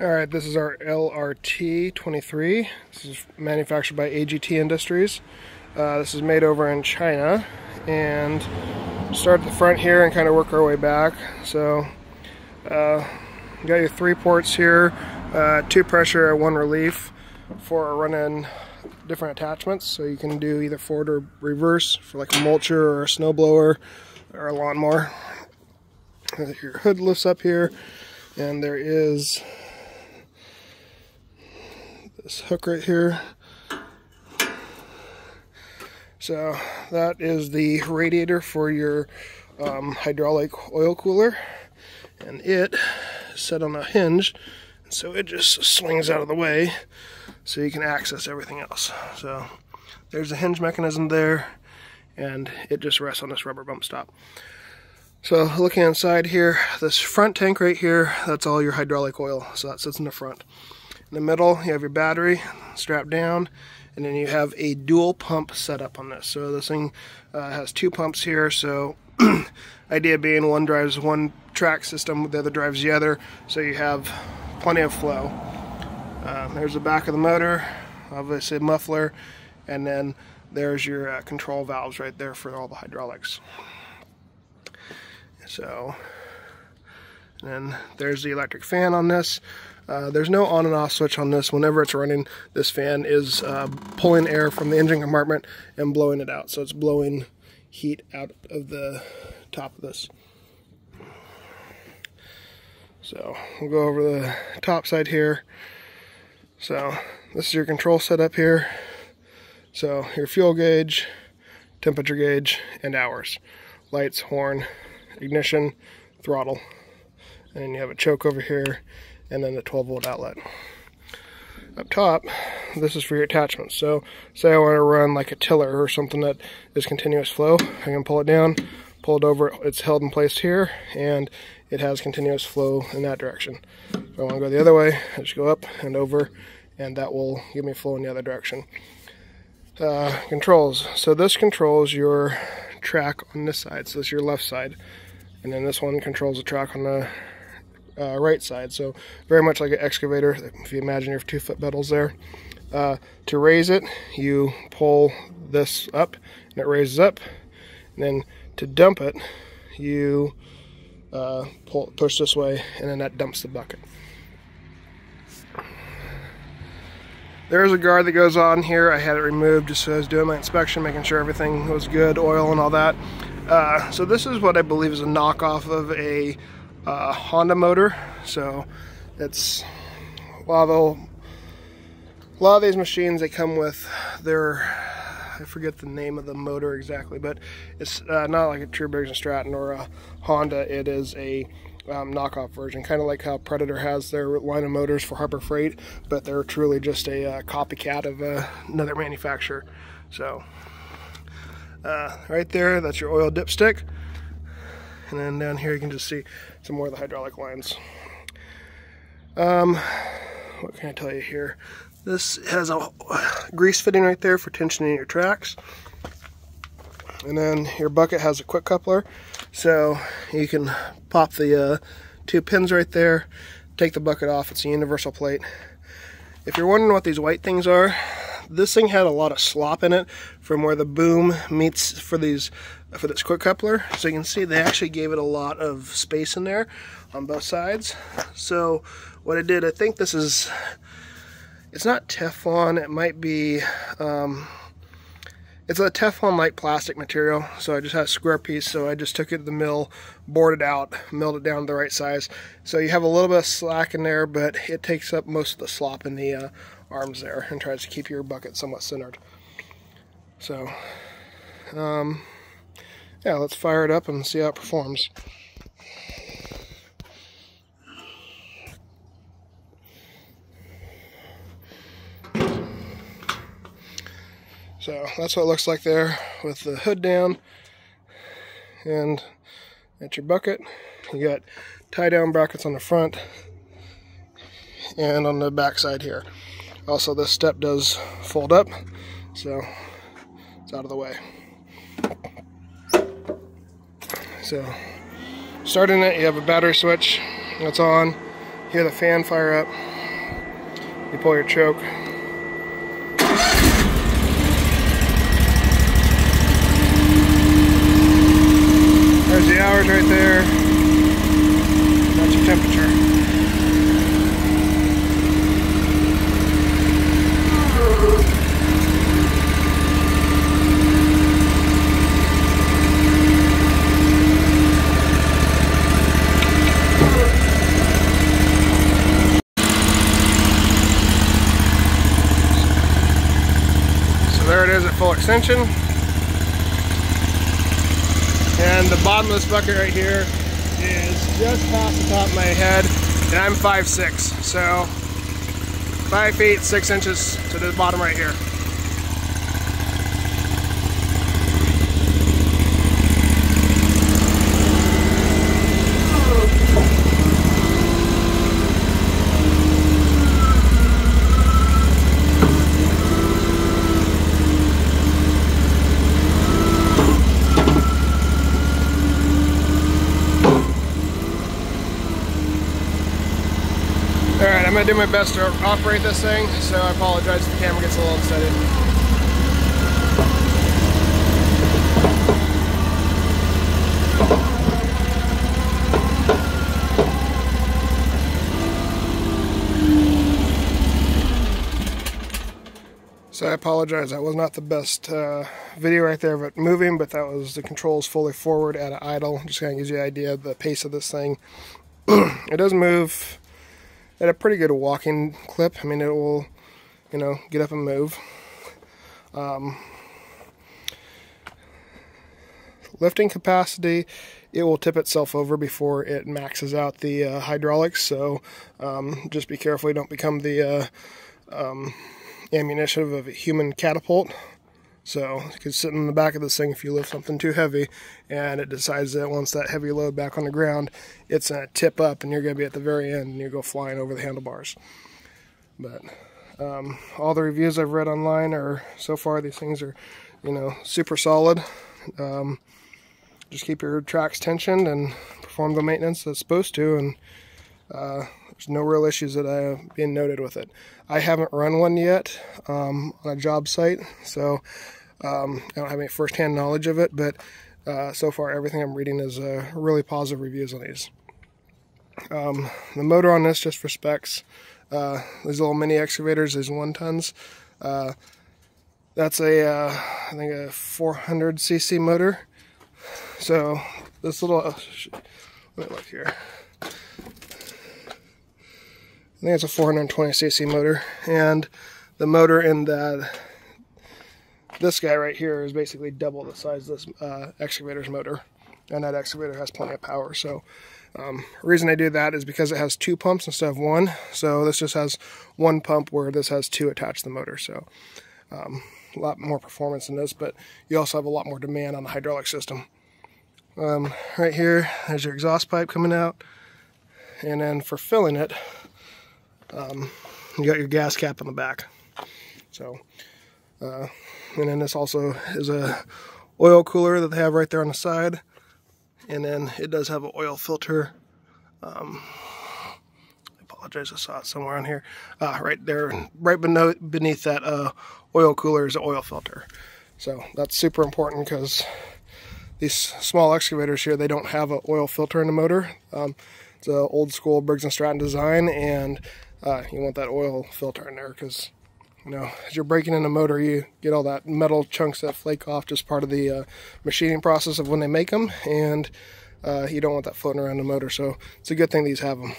Alright, this is our LRT-23. This is manufactured by AGT Industries. Uh, this is made over in China. And start at the front here and kind of work our way back. So, uh, you got your three ports here, uh, two pressure, one relief for running different attachments. So you can do either forward or reverse for like a mulcher or a snowblower or a lawnmower. Your hood lifts up here and there is this hook right here. So that is the radiator for your um, hydraulic oil cooler and it is set on a hinge so it just swings out of the way so you can access everything else. So there's a hinge mechanism there and it just rests on this rubber bump stop. So looking inside here, this front tank right here, that's all your hydraulic oil. So that sits in the front. In the middle, you have your battery strapped down, and then you have a dual pump setup on this. So this thing uh, has two pumps here. So idea being one drives one track system, the other drives the other, so you have plenty of flow. Uh, there's the back of the motor, obviously a muffler, and then there's your uh, control valves right there for all the hydraulics. So, and there's the electric fan on this. Uh, there's no on and off switch on this. Whenever it's running, this fan is uh, pulling air from the engine compartment and blowing it out. So it's blowing heat out of the top of this. So we'll go over the top side here. So this is your control setup here. So your fuel gauge, temperature gauge, and hours. Lights, horn, ignition, throttle. And you have a choke over here and then the 12 volt outlet. Up top, this is for your attachments. So say I want to run like a tiller or something that is continuous flow, I can pull it down, pull it over, it's held in place here, and it has continuous flow in that direction. If I want to go the other way, I just go up and over, and that will give me flow in the other direction. Uh, controls. So this controls your track on this side, so this is your left side. And then this one controls the track on the uh, right side. So very much like an excavator, if you imagine your two foot pedals there. Uh, to raise it, you pull this up and it raises up. And then to dump it, you uh, pull, push this way and then that dumps the bucket. There's a guard that goes on here. I had it removed just so I was doing my inspection, making sure everything was good, oil and all that. Uh, so this is what I believe is a knockoff of a uh, Honda motor. So it's a lot of these machines they come with their I forget the name of the motor exactly, but it's uh, not like a true Briggs & Stratton or a Honda. It is a um, knockoff version, kind of like how Predator has their line of motors for Harbor Freight, but they're truly just a uh, copycat of uh, another manufacturer. So, uh, right there, that's your oil dipstick. And then down here you can just see some more of the hydraulic lines. Um, what can I tell you here? This has a grease fitting right there for tensioning your tracks. And then your bucket has a quick coupler. So you can pop the uh, two pins right there, take the bucket off. It's a universal plate. If you're wondering what these white things are, this thing had a lot of slop in it from where the boom meets for these for this quick coupler. So you can see they actually gave it a lot of space in there on both sides. So what I did, I think this is, it's not Teflon, it might be, um, it's a Teflon-like plastic material, so I just had a square piece, so I just took it to the mill, bored it out, milled it down to the right size. So you have a little bit of slack in there, but it takes up most of the slop in the uh, arms there and tries to keep your bucket somewhat centered. So, um, yeah, let's fire it up and see how it performs. So that's what it looks like there with the hood down. And at your bucket, you got tie down brackets on the front and on the back side here. Also, this step does fold up, so it's out of the way. So, starting it, you have a battery switch that's on. Hear the fan fire up. you pull your choke. There's the hours right there. That's your temperature. there it is at full extension. And the bottom of this bucket right here is just past the top of my head, and I'm 5'6", so 5 feet 6 inches to the bottom right here. I'm to do my best to operate this thing, so I apologize if the camera gets a little unsteady. So I apologize, that was not the best uh, video right there of it moving, but that was the controls fully forward at idle. Just kind of gives you an idea of the pace of this thing. it does move at a pretty good walking clip. I mean, it will, you know, get up and move. Um, lifting capacity, it will tip itself over before it maxes out the uh, hydraulics. So um, just be careful you don't become the uh, um, ammunition of a human catapult. So you can sit in the back of this thing if you lift something too heavy and it decides that once that heavy load back on the ground, it's going to tip up and you're going to be at the very end and you go flying over the handlebars. But um, all the reviews I've read online are, so far, these things are, you know, super solid. Um, just keep your tracks tensioned and perform the maintenance that's supposed to and uh, there's no real issues that I have been noted with it. I haven't run one yet um, on a job site, so um, I don't have any firsthand knowledge of it, but uh, so far everything I'm reading is uh, really positive reviews on these. Um, the motor on this, just for specs, uh, these little mini excavators is one tons. Uh, that's a, uh, I think a 400 cc motor. So this little, uh, let me look here. I think it's a 420cc motor. And the motor in that, this guy right here is basically double the size of this uh, excavator's motor. And that excavator has plenty of power. So um, reason I do that is because it has two pumps instead of one. So this just has one pump where this has two attached to the motor. So um, a lot more performance in this, but you also have a lot more demand on the hydraulic system. Um, right here, there's your exhaust pipe coming out. And then for filling it, um, you got your gas cap on the back. So, uh, and then this also is a oil cooler that they have right there on the side. And then it does have an oil filter. Um, I apologize, I saw it somewhere on here. Uh, right there, right beneath that uh, oil cooler is an oil filter. So that's super important because these small excavators here, they don't have an oil filter in the motor. Um, it's an old school Briggs & Stratton design and uh, you want that oil filter in there because you know as you're breaking in a motor you get all that metal chunks that flake off just part of the uh, machining process of when they make them and uh, you don't want that floating around the motor so it's a good thing these have them